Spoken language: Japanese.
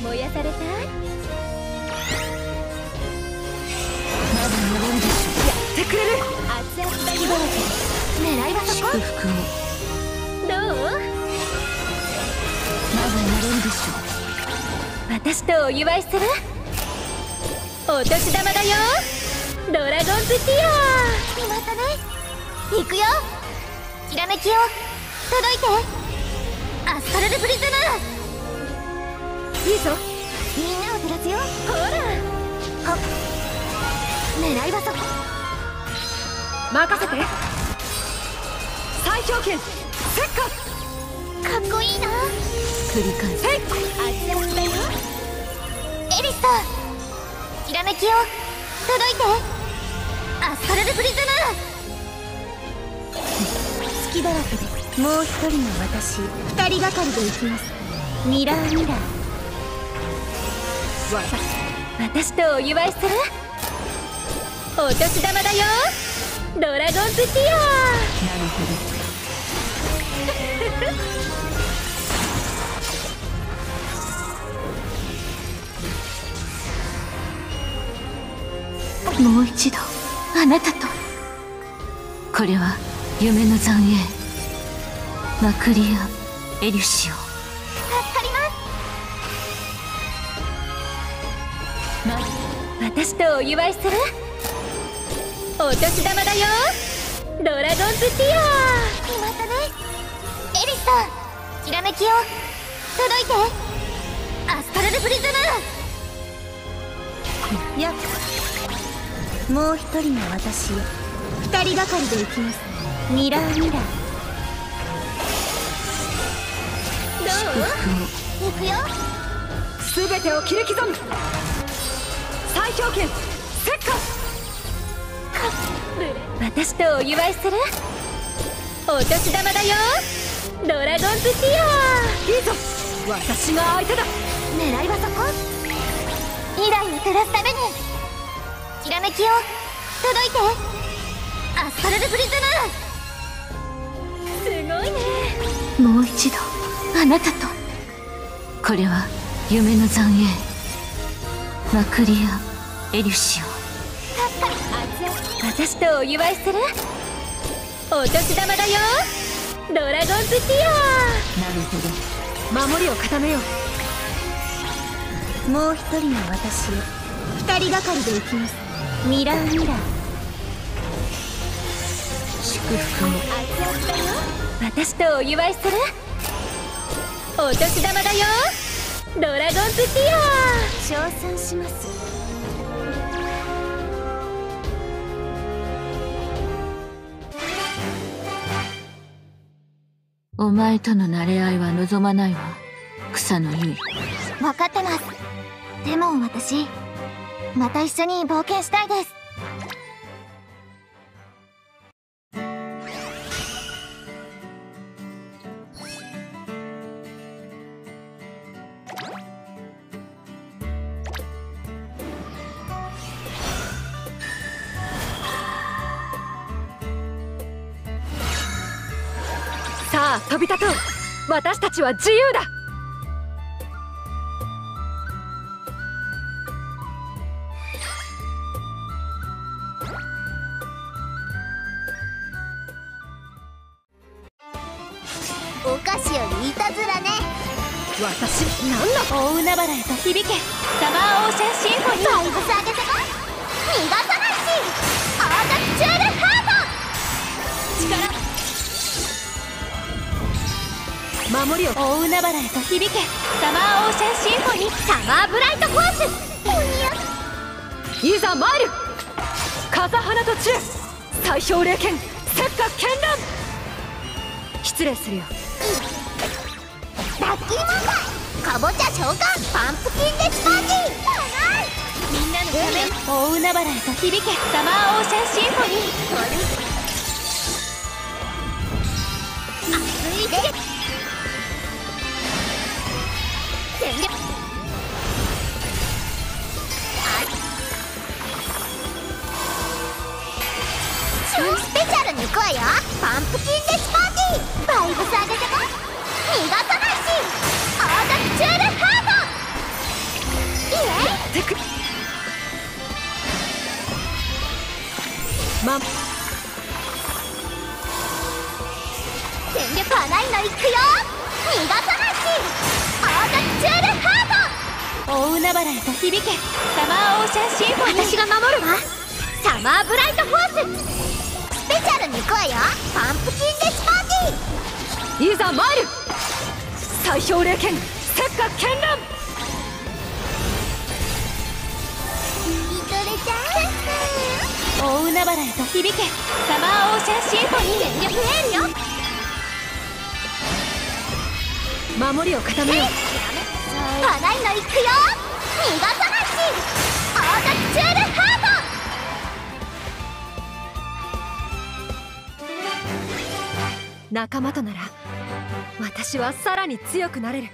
燃やされた？まだ乗れるでしょやってくれる？熱々だよ狙いはそこ？祝福をどう？まだ乗れるでしょ私とお祝いする？お年玉だよ。ドラゴンズティア。決まったね行くよ。きらめきを。届いて。アストラルプリズムいいぞ。みんなを照らすよ。ほら。はっ狙いはそこ。任せて。最強剣石火かっこいいな。繰り返す。熱々だよエリスさん。きらめきを。届いて。アストラルプリズム。隙だらけで。もう一人の私。二人がかりで行きます。ミラーミラー私とお祝いする？お年玉だよ。ドラゴンズティア。なるほどもう一度あなたと。これは夢の残影。マクリア・エリュシオ。ま私とお祝いする？お年玉だよ。ドラゴンズティア。決まったねエリスさんきらめきを。届いて。アストラルプリズム。やもう一人の私二人がかりで行きます。ミラーミラー。どう？行くよ。全てを切り刻む最強剣石火私とお祝いするお年玉だよ。ドラゴンズティア。いいぞ。私が相手だ。狙いはそこ。未来を照らすために。きらめきを届いて。アストラルプリズム。すごいね。もう一度。あなたと。これは夢の残影マクリア・エリュシオ私とお祝いするお年玉だよドラゴンズティアなるほど守りを固めよう。もう一人の私二人がかりで行きますミラーミラー祝福を熱々だよ私とお祝いするお年玉だよドラゴンズティア称賛します。お前との馴れ合いは望まないわ。草の結分かってます。でも私また一緒に冒険したいですさあ飛び立とう。私たちは自由だ。お菓子よりいたずらね。私何だ大海原へと響け。サマーオーシャンシンフォニー。バイブス上げて。こ逃がさ守りを大海原へと響け。サマーオーシャンシンフォニー。サマーブライトフォース。いざ参る。風花と中。最小霊剣石火絢爛失礼するよ。ラッキー問題かぼちゃ召喚パンプキンデスパーティー。みんなのため大海原へと響け。サマーオーシャンシンフォニー。熱いンプキンレスィバイブス上げて逃がさないしーチュールハート。イエイ全力のいくよ逃がさないしーチュールハート大海原へと響け。サマーオーシャンシンフォー私が守るわ。サマーブライトフォース。くわよ。パンプキンデスパーティー。いざ参る。最強霊剣石火絢爛見とれちゃう。大海原へと響け。サマーオーシャンシンフォニー全力守りを固めよう。の行くよ。逃がさないし。オートチュールハ仲間となら私はさらに強くなれる。